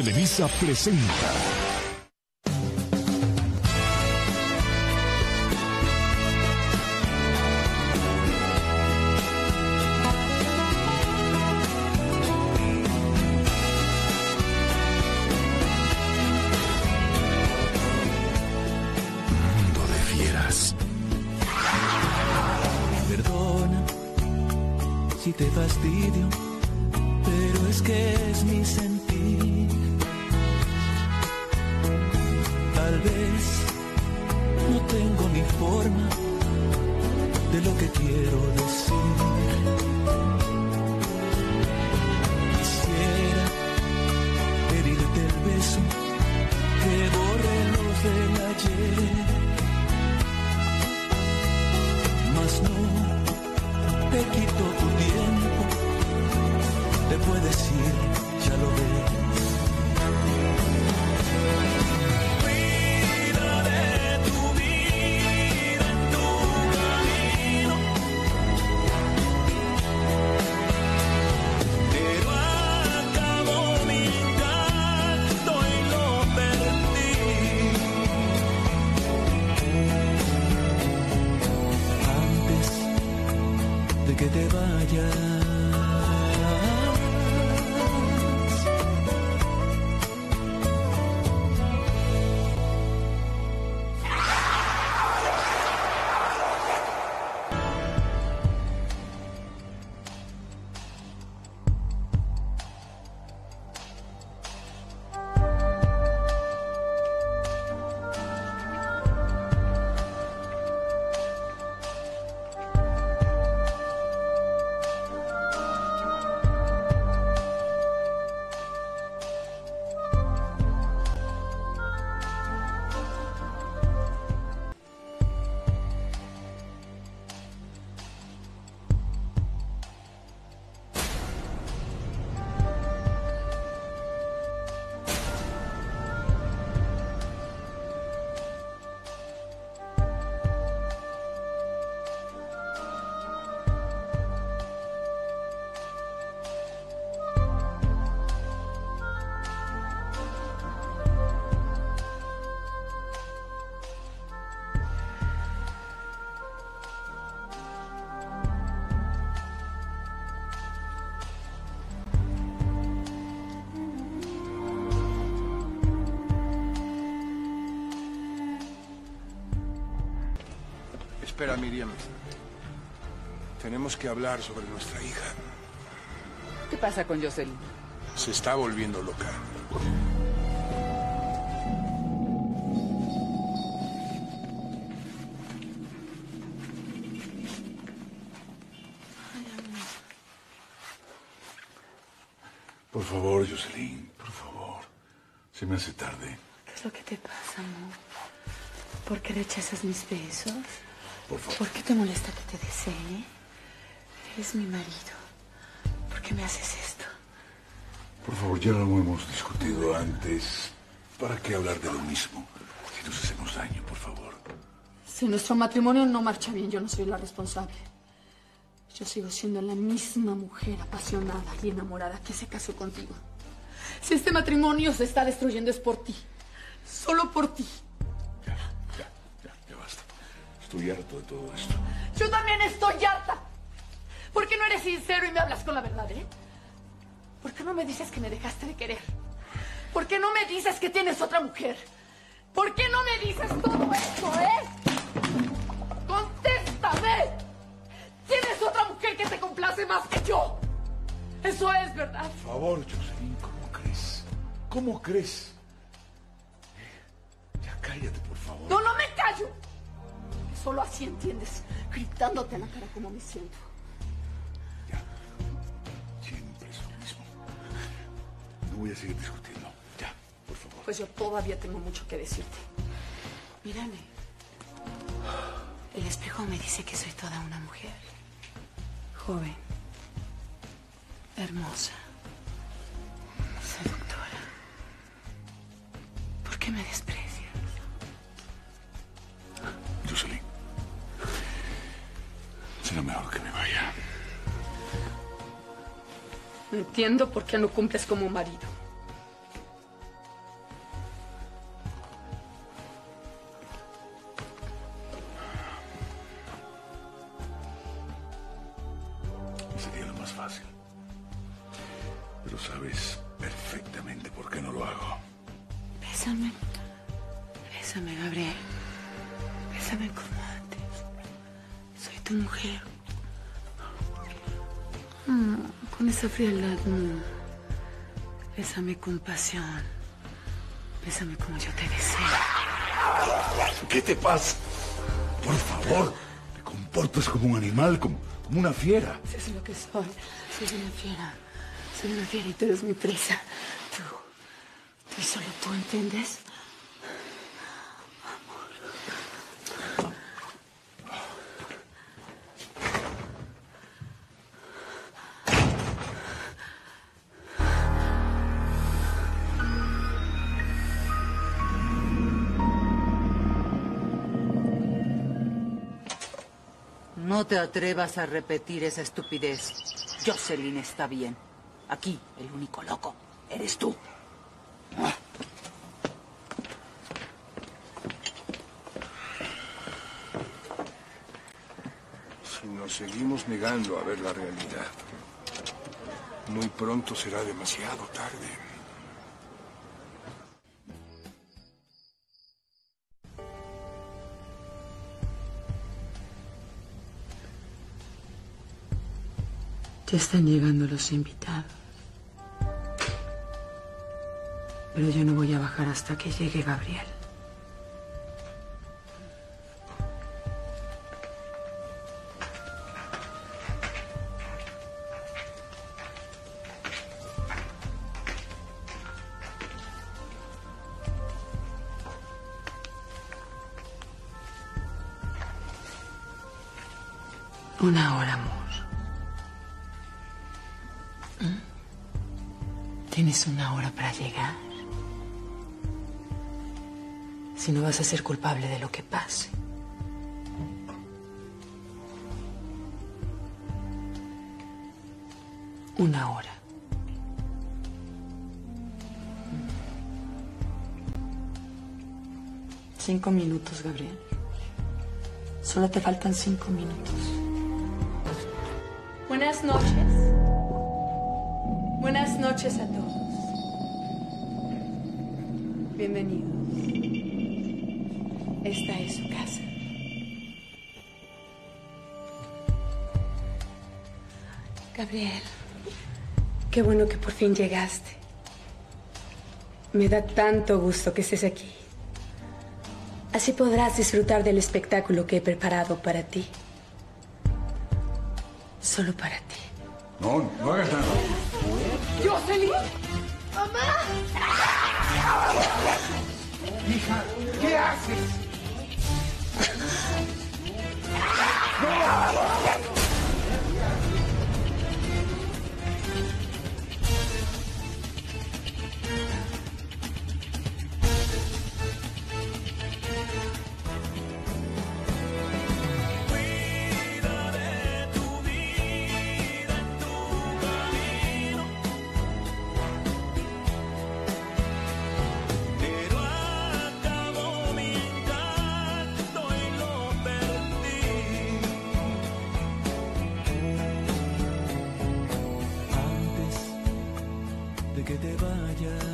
Televisa presenta. Mundo de fieras. Perdona si te fastidio, tengo ni forma de lo que quiero decir. Te vayas. Espera, Miriam. Tenemos que hablar sobre nuestra hija. ¿Qué pasa con Jocelyn? Se está volviendo loca. Por favor, Jocelyn, por favor. Se me hace tarde. ¿Qué es lo que te pasa, amor? ¿Por qué rechazas mis besos? Por favor. ¿Por qué te molesta que te desee? Eres mi marido. ¿Por qué me haces esto? Por favor, ya lo hemos discutido antes. ¿Para qué hablar de lo mismo? Si nos hacemos daño, por favor. Si nuestro matrimonio no marcha bien, yo no soy la responsable. Yo sigo siendo la misma mujer apasionada y enamorada que se casó contigo. Si este matrimonio se está destruyendo es por ti. Solo por ti. Estoy harto de todo esto. Yo también estoy harta. ¿Por qué no eres sincero y me hablas con la verdad, eh? ¿Por qué no me dices que me dejaste de querer? ¿Por qué no me dices que tienes otra mujer? ¿Por qué no me dices todo esto, eh? ¡Contéstame! ¿Tienes otra mujer que te complace más que yo? Eso es verdad. Por favor, Jocelyn, ¿cómo crees? ¿Cómo crees? Ya cállate, por favor. No, no me callo. Solo así entiendes, gritándote a la cara como me siento. Ya. Siempre es lo mismo. No voy a seguir discutiendo. Ya, por favor. Pues yo todavía tengo mucho que decirte. Mírame. El espejo me dice que soy toda una mujer. Joven. Hermosa. Seductora. ¿Por qué me desprecias? Será mejor que me vaya. Entiendo por qué no cumples como marido. Sería lo más fácil. Pero sabes perfectamente por qué no lo hago. Bésame. Bésame, Gabriel. Bésame como tu mujer. Mm, con esa frialdad, no. Bésame con pasión. Bésame como yo te deseo. ¿Qué te pasa? Por favor, te comportas como un animal, como, como una fiera. Eso es lo que soy. Soy una fiera. Soy una fiera y tú eres mi presa. Tú. Tú y solo tú, ¿entiendes? No te atrevas a repetir esa estupidez. Jocelyn está bien. Aquí, el único loco, eres tú. Si nos seguimos negando a ver la realidad, muy pronto será demasiado tarde. Ya están llegando los invitados. Pero yo no voy a bajar hasta que llegue Gabriel. Una hora. Tienes una hora para llegar. Si no vas a ser culpable de lo que pase. Una hora. Cinco minutos, Gabriel. Solo te faltan cinco minutos. Buenas noches. Buenas noches a todos. Bienvenidos. Esta es su casa. Gabriel, qué bueno que por fin llegaste. Me da tanto gusto que estés aquí. Así podrás disfrutar del espectáculo que he preparado para ti. Solo para ti. No, no hagas nada. ¡Jocelyn! Hija, ¿qué haces? De que te vayas,